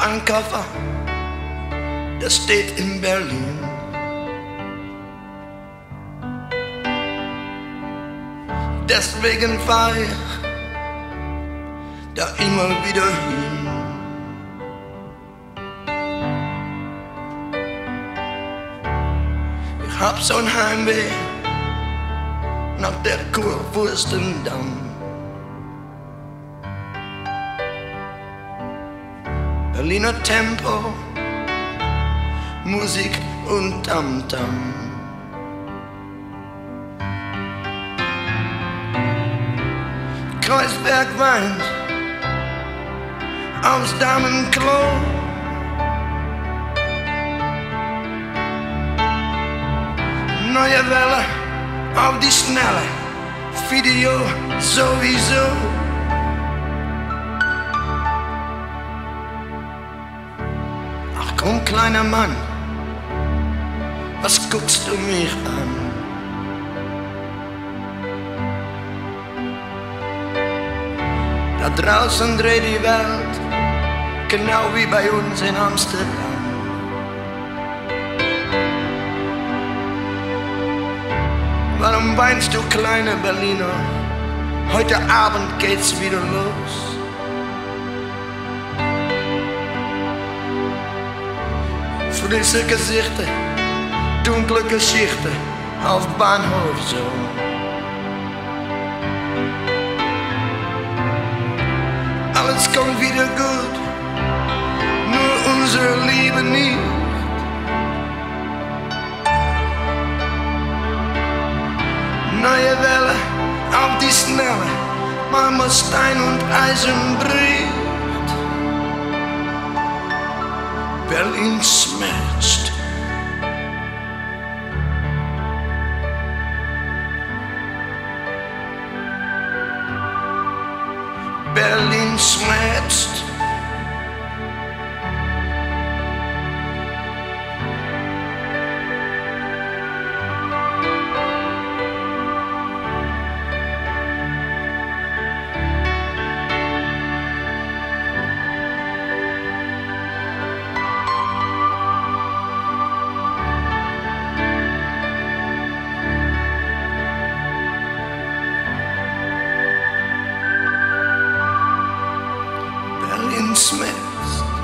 ein Koffer, der steht in Berlin. Deswegen fahr ich da immer wieder hin. Ich hab so'n Heimweh nach der Kurwurstendamm. Berliner Tempo, Musik und Tamtam. Kreuzberg weint aus Damenklo. Neue Welle auf die Schnelle, Video sowieso. Komm, kleiner Mann, was guckst du mich an? Da draußen dreht die Welt, genau wie bei uns in Amsterdam. Warum weinst du, kleine Berliner? Heute Abend geht's wieder los. Frisse Gesichter, dunkle Geschichten auf Bahnhof so. Alles kommt wieder gut, nur unsere Liebe nicht. Neue Welle auf die Schnelle, Mama Stein und Eisen. Berlin schmerzt. Berlin schmerzt. smells.